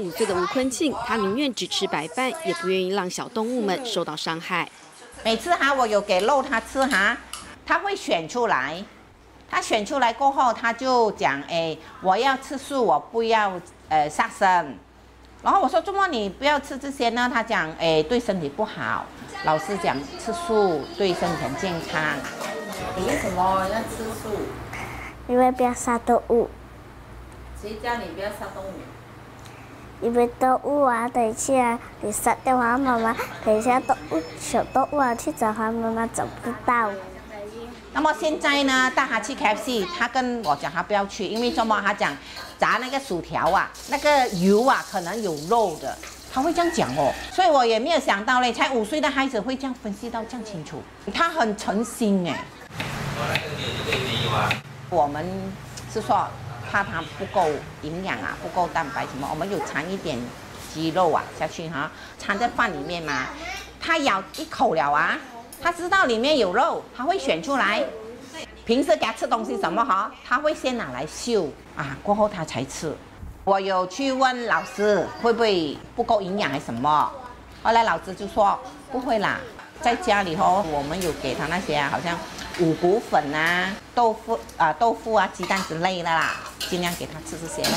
五岁的吴坤庆，他宁愿只吃白饭，也不愿意让小动物们受到伤害。每次哈，我有给肉他吃哈，他会选出来。他选出来过后，他就讲：“哎，我要吃素，我不要呃杀生。”然后我说：“周末你不要吃这些呢？”他讲：“哎，对身体不好。”老师讲吃素对身体很健康。你为什么要吃素？因为不要杀动物。谁叫你不要杀动物？因为动物啊，等一下你杀掉它妈妈，等一下动物小动物啊去找它妈妈找不到。那么现在呢，带他去 KFC，他跟我讲他不要去，因为周末他讲炸那个薯条啊，那个油啊可能有肉的，他会这样讲哦。所以我也没有想到嘞，才五岁的孩子会这样分析到这样清楚，他很诚心哎。我们是说。怕它不够营养啊，不够蛋白什么？我们有掺一点鸡肉啊下去哈，掺在饭里面嘛。它咬一口了啊，它知道里面有肉，它会选出来。平时给它吃东西什么哈，它会先拿来嗅啊，过后它才吃。我有去问老师会不会不够营养还是什么，后来老师就说不会啦，在家里吼，我们有给他那些好像。五谷粉啊，豆腐啊，豆腐啊，鸡蛋之类的啦，尽量给他吃这些。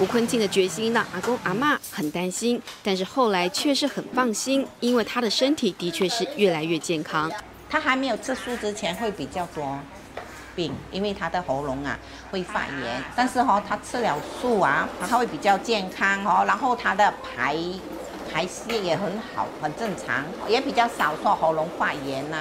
吴坤庆的决心让阿公阿妈很担心，但是后来却是很放心，因为他的身体的确是越来越健康。他还没有吃素之前会比较多病，因为他的喉咙啊会发炎，但是哈，他吃了素啊，他会比较健康哦，然后他的排。排泄也很好，很正常，也比较少说喉咙发炎呐，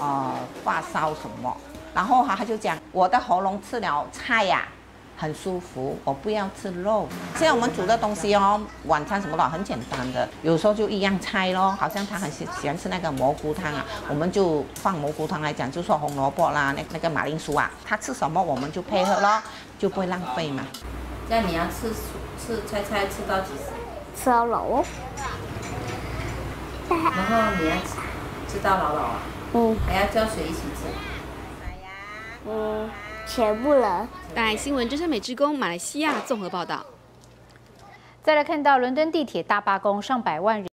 呃，发烧什么。然后哈，他就讲我的喉咙吃了菜呀，很舒服，我不要吃肉。现在我们煮的东西哦，晚餐什么的很简单的，有时候就一样菜咯。好像他很喜喜欢吃那个蘑菇汤啊，我们就放蘑菇汤来讲，就说红萝卜啦，那那个马铃薯啊，他吃什么我们就配合咯，就不会浪费嘛。那你要吃吃菜菜吃到几时？吃到老哦。然后你要吃到老老啊？嗯。还要浇水一起吃。嗯，全部了。大新闻，真善美之工马来西亚综合报道。再来看到伦敦地铁大罢工，上百万人。